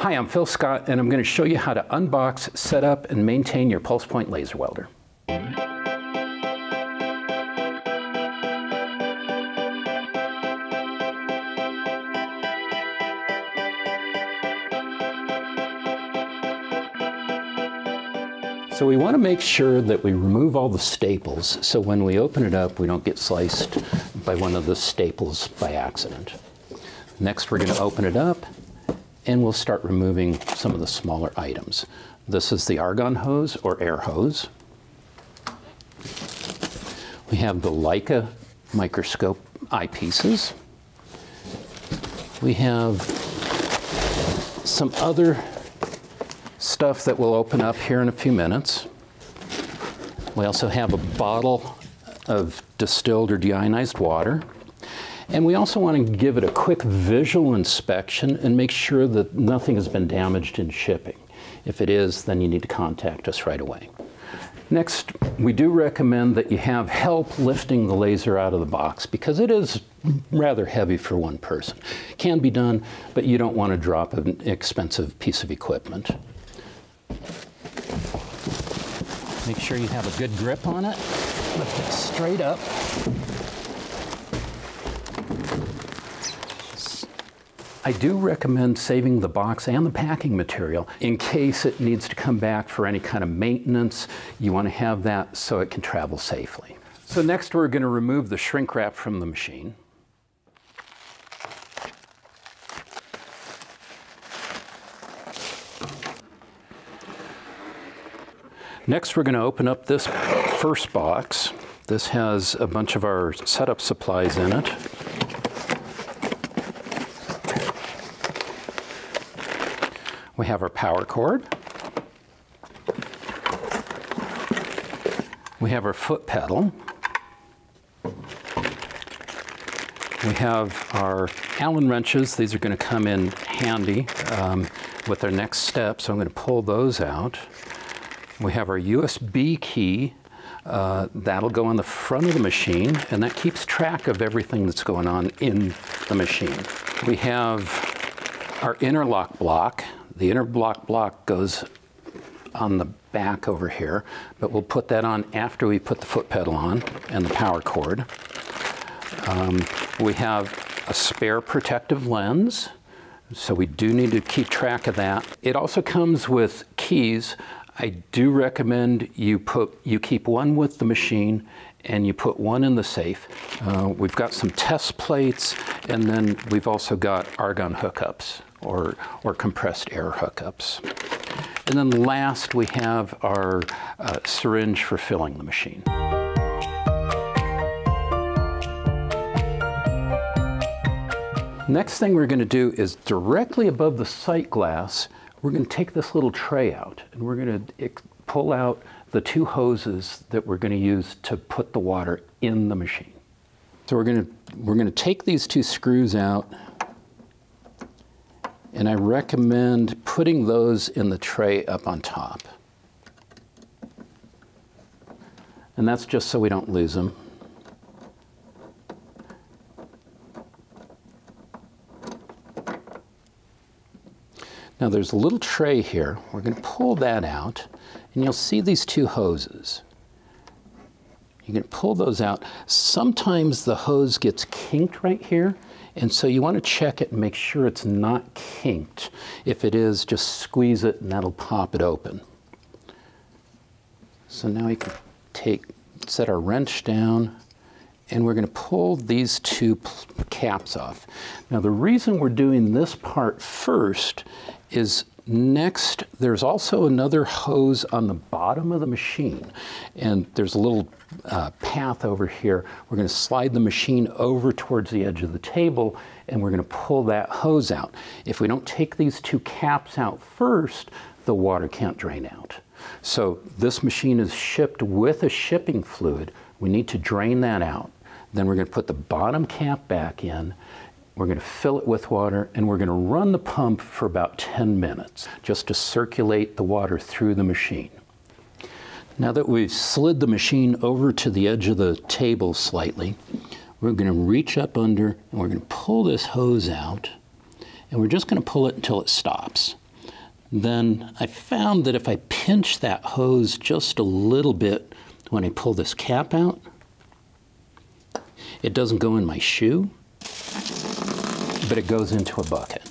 Hi, I'm Phil Scott, and I'm going to show you how to unbox, set up, and maintain your PulsePoint laser welder. So we want to make sure that we remove all the staples so when we open it up we don't get sliced by one of the staples by accident. Next we're going to open it up and we'll start removing some of the smaller items. This is the argon hose or air hose. We have the Leica microscope eyepieces. We have some other stuff that we'll open up here in a few minutes. We also have a bottle of distilled or deionized water. And we also want to give it a quick visual inspection and make sure that nothing has been damaged in shipping. If it is, then you need to contact us right away. Next, we do recommend that you have help lifting the laser out of the box because it is rather heavy for one person. Can be done, but you don't want to drop an expensive piece of equipment. Make sure you have a good grip on it. Lift it straight up. I do recommend saving the box and the packing material in case it needs to come back for any kind of maintenance. You want to have that so it can travel safely. So next we're going to remove the shrink wrap from the machine. Next, we're going to open up this first box. This has a bunch of our setup supplies in it. We have our power cord. We have our foot pedal. We have our Allen wrenches. These are going to come in handy um, with our next step, so I'm going to pull those out. We have our USB key. Uh, that'll go on the front of the machine, and that keeps track of everything that's going on in the machine. We have our interlock block. The interlock block goes on the back over here, but we'll put that on after we put the foot pedal on and the power cord. Um, we have a spare protective lens, so we do need to keep track of that. It also comes with keys I do recommend you put you keep one with the machine and you put one in the safe. Uh, we've got some test plates and then we've also got argon hookups or, or compressed air hookups. And then last we have our uh, syringe for filling the machine. Next thing we're going to do is directly above the sight glass we're going to take this little tray out and we're going to pull out the two hoses that we're going to use to put the water in the machine. So we're going to, we're going to take these two screws out and I recommend putting those in the tray up on top. And that's just so we don't lose them. Now there's a little tray here. We're going to pull that out and you'll see these two hoses. You can pull those out. Sometimes the hose gets kinked right here and so you want to check it and make sure it's not kinked. If it is, just squeeze it and that'll pop it open. So now we can take, set our wrench down and we're going to pull these two caps off. Now the reason we're doing this part first is next there's also another hose on the bottom of the machine and there's a little uh, path over here. We're going to slide the machine over towards the edge of the table and we're going to pull that hose out. If we don't take these two caps out first, the water can't drain out. So this machine is shipped with a shipping fluid. We need to drain that out. Then we're going to put the bottom cap back in. We're going to fill it with water and we're going to run the pump for about 10 minutes just to circulate the water through the machine. Now that we've slid the machine over to the edge of the table slightly, we're going to reach up under and we're going to pull this hose out and we're just going to pull it until it stops. then I found that if I pinch that hose just a little bit when I pull this cap out, it doesn't go in my shoe, but it goes into a bucket.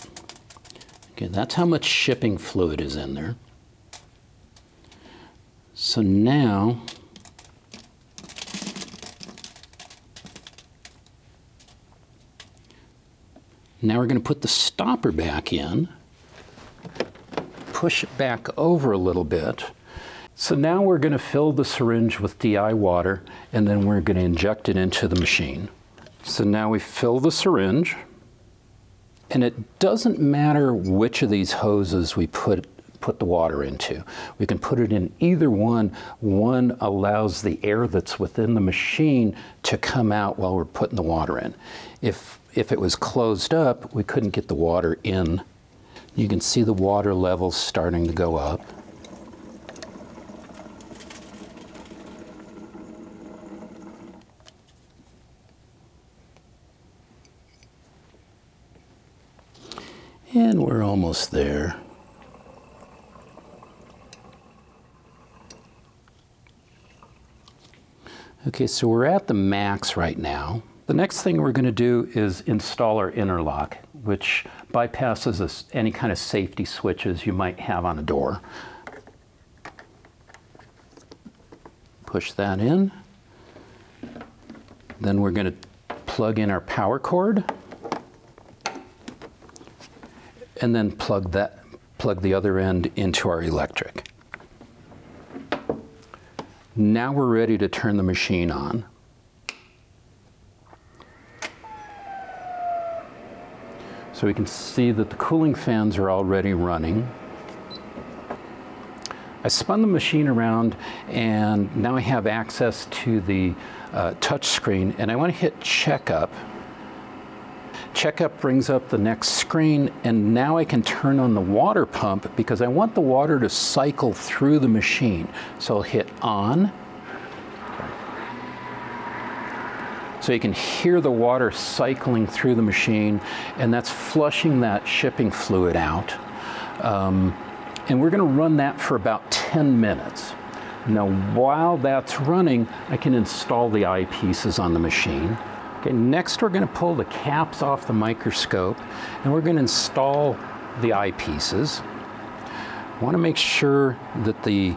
Okay, that's how much shipping fluid is in there. So now, now we're going to put the stopper back in, push it back over a little bit. So now we're going to fill the syringe with DI water and then we're going to inject it into the machine. So now we fill the syringe. And it doesn't matter which of these hoses we put put the water into. We can put it in either one. One allows the air that's within the machine to come out while we're putting the water in. If, if it was closed up, we couldn't get the water in. You can see the water levels starting to go up. And we're almost there. Okay, so we're at the max right now. The next thing we're going to do is install our interlock, which bypasses any kind of safety switches you might have on a door. Push that in. Then we're going to plug in our power cord and then plug that plug the other end into our electric. Now we're ready to turn the machine on. So we can see that the cooling fans are already running. I spun the machine around and now I have access to the uh, touch screen and I want to hit checkup Checkup brings up the next screen and now I can turn on the water pump because I want the water to cycle through the machine. So I'll hit on. So you can hear the water cycling through the machine and that's flushing that shipping fluid out. Um, and we're going to run that for about 10 minutes. Now while that's running, I can install the eyepieces on the machine. Okay, next we're going to pull the caps off the microscope and we're going to install the eyepieces. I want to make sure that the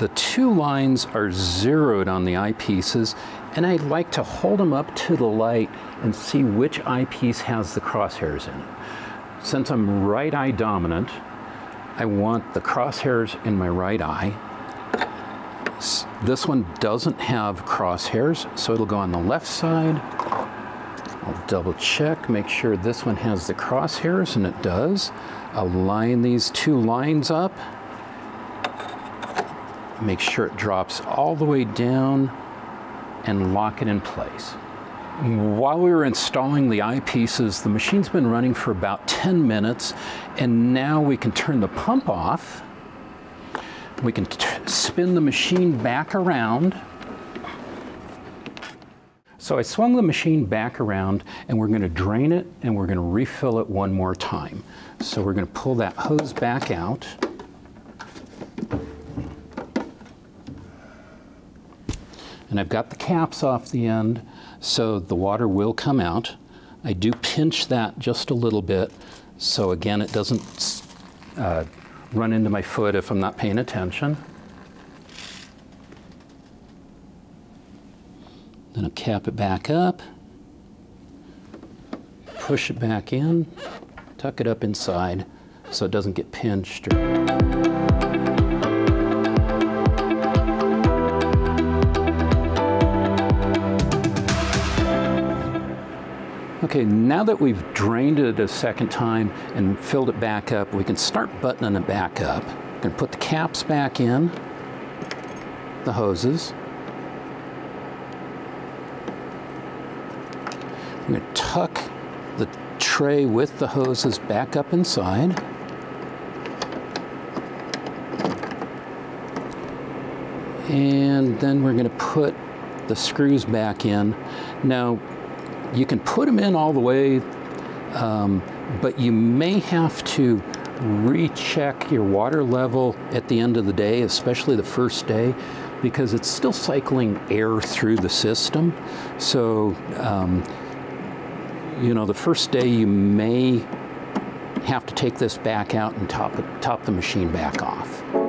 the two lines are zeroed on the eyepieces and I'd like to hold them up to the light and see which eyepiece has the crosshairs in it. Since I'm right eye dominant, I want the crosshairs in my right eye this one doesn't have crosshairs, so it'll go on the left side. I'll double check, make sure this one has the crosshairs, and it does. Align these two lines up. Make sure it drops all the way down and lock it in place. While we were installing the eyepieces, the machine's been running for about 10 minutes, and now we can turn the pump off we can spin the machine back around. So I swung the machine back around and we're going to drain it and we're going to refill it one more time. So we're going to pull that hose back out. And I've got the caps off the end so the water will come out. I do pinch that just a little bit so again it doesn't uh, run into my foot if I'm not paying attention. Then I'll cap it back up, push it back in, tuck it up inside so it doesn't get pinched. Okay, now that we've drained it a second time and filled it back up, we can start buttoning it back up. Going to put the caps back in, the hoses. We're to tuck the tray with the hoses back up inside. And then we're going to put the screws back in. Now, you can put them in all the way, um, but you may have to recheck your water level at the end of the day, especially the first day, because it's still cycling air through the system. So, um, you know, the first day you may have to take this back out and top, top the machine back off.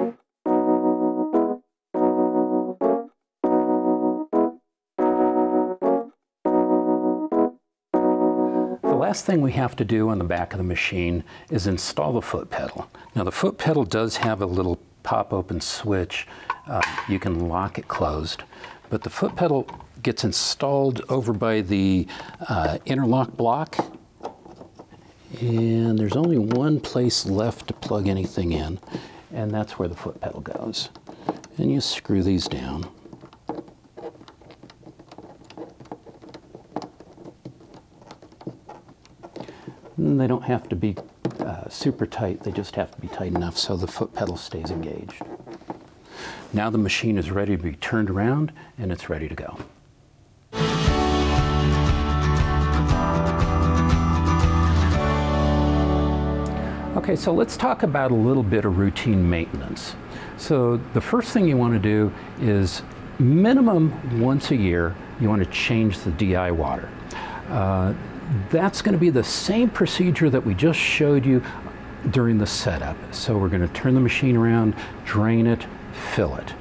Last thing we have to do on the back of the machine is install the foot pedal. Now the foot pedal does have a little pop open switch. Uh, you can lock it closed, but the foot pedal gets installed over by the uh, interlock block and there's only one place left to plug anything in, and that's where the foot pedal goes. And you screw these down. They don't have to be uh, super tight, they just have to be tight enough so the foot pedal stays engaged. Now the machine is ready to be turned around and it's ready to go. Okay, so let's talk about a little bit of routine maintenance. So the first thing you want to do is minimum once a year, you want to change the DI water. Uh, that's going to be the same procedure that we just showed you during the setup. So we're going to turn the machine around, drain it, fill it.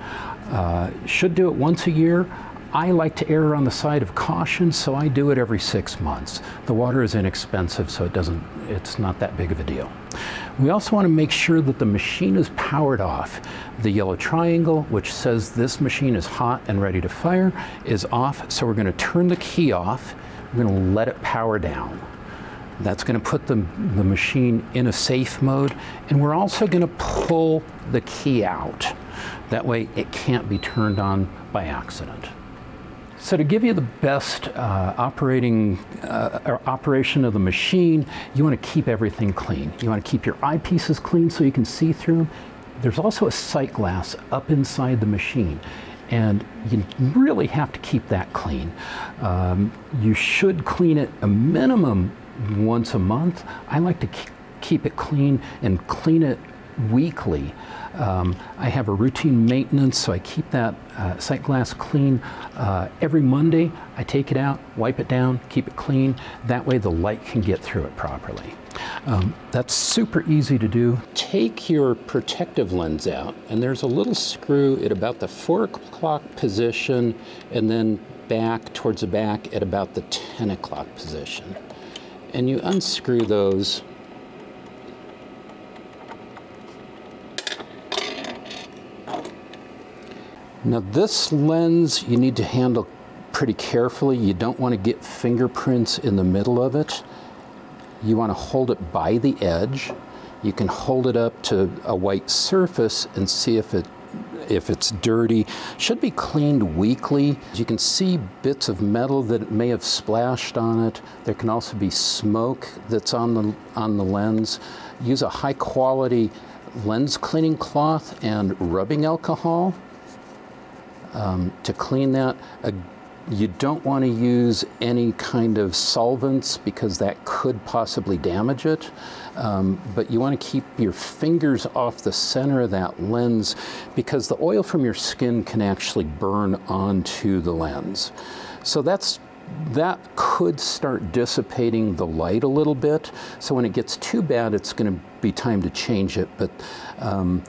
Uh, should do it once a year. I like to err on the side of caution, so I do it every six months. The water is inexpensive, so it doesn't, it's not that big of a deal. We also want to make sure that the machine is powered off. The yellow triangle, which says this machine is hot and ready to fire, is off, so we're going to turn the key off. We're going to let it power down. That's going to put the, the machine in a safe mode, and we're also going to pull the key out. That way it can't be turned on by accident. So to give you the best uh, operating uh, operation of the machine, you want to keep everything clean. You want to keep your eyepieces clean so you can see through them. There's also a sight glass up inside the machine and you really have to keep that clean. Um, you should clean it a minimum once a month. I like to keep it clean and clean it weekly. Um, I have a routine maintenance, so I keep that uh, sight glass clean. Uh, every Monday, I take it out, wipe it down, keep it clean. That way the light can get through it properly. Um, that's super easy to do. Take your protective lens out, and there's a little screw at about the 4 o'clock position, and then back towards the back at about the 10 o'clock position. And you unscrew those Now this lens you need to handle pretty carefully. You don't want to get fingerprints in the middle of it. You want to hold it by the edge. You can hold it up to a white surface and see if it if it's dirty. Should be cleaned weekly. You can see bits of metal that may have splashed on it. There can also be smoke that's on the on the lens. Use a high quality lens cleaning cloth and rubbing alcohol um, to clean that. Uh, you don't want to use any kind of solvents because that could possibly damage it. Um, but you want to keep your fingers off the center of that lens because the oil from your skin can actually burn onto the lens. So that's that could start dissipating the light a little bit. So when it gets too bad, it's going to be time to change it, but um,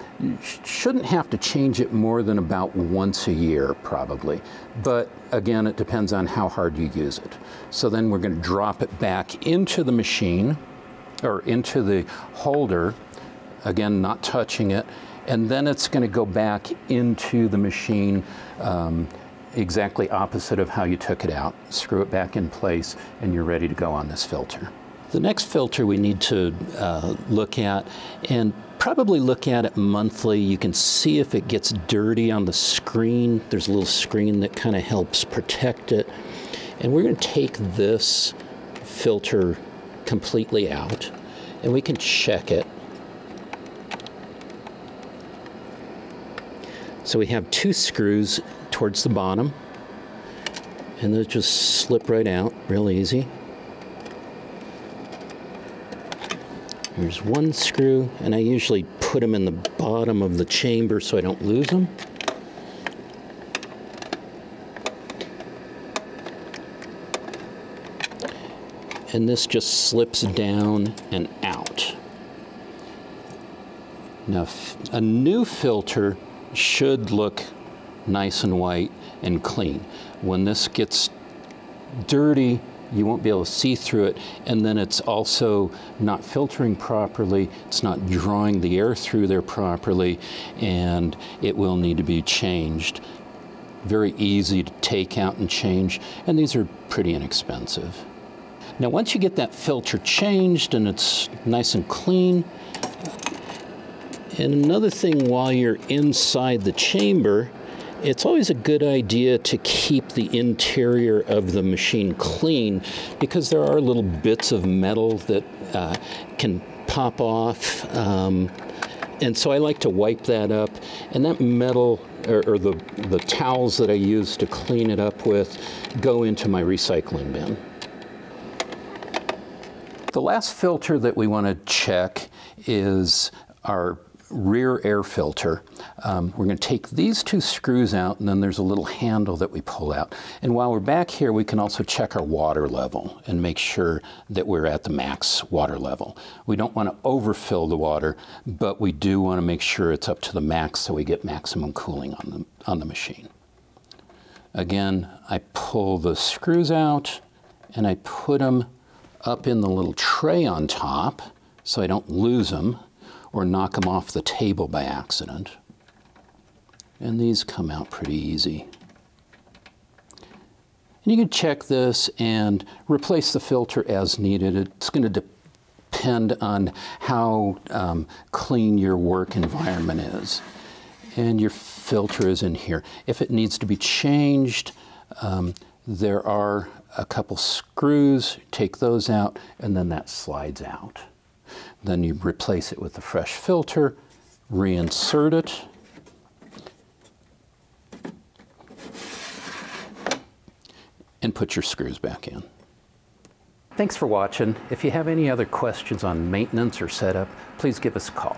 shouldn't have to change it more than about once a year, probably. But again, it depends on how hard you use it. So then we're going to drop it back into the machine or into the holder, again, not touching it, and then it's going to go back into the machine. Um, exactly opposite of how you took it out. Screw it back in place and you're ready to go on this filter. The next filter we need to uh, look at and probably look at it monthly. You can see if it gets dirty on the screen. There's a little screen that kind of helps protect it. And we're going to take this filter completely out and we can check it. So we have two screws towards the bottom and those just slip right out real easy. There's one screw, and I usually put them in the bottom of the chamber so I don't lose them. And this just slips down and out. Now, a new filter should look nice and white and clean. When this gets dirty, you won't be able to see through it. And then it's also not filtering properly. It's not drawing the air through there properly, and it will need to be changed. Very easy to take out and change, and these are pretty inexpensive. Now, once you get that filter changed and it's nice and clean, and another thing while you're inside the chamber, it's always a good idea to keep the interior of the machine clean because there are little bits of metal that uh, can pop off. Um, and so I like to wipe that up. And that metal or, or, the, the towels that I use to clean it up with go into my recycling bin. The last filter that we want to check is our rear air filter. Um, we're going to take these two screws out and then there's a little handle that we pull out. And while we're back here, we can also check our water level and make sure that we're at the max water level. We don't want to overfill the water, but we do want to make sure it's up to the max so we get maximum cooling on the, on the machine. Again, I pull the screws out and I put them up in the little tray on top so I don't lose them or knock them off the table by accident. And these come out pretty easy. And you can check this and replace the filter as needed. It's going to depend on how um, clean your work environment is. And your filter is in here. If it needs to be changed, um, there are a couple screws, take those out, and then that slides out. Then you replace it with a fresh filter, reinsert it, and put your screws back in. Thanks for watching. If you have any other questions on maintenance or setup, please give us a call.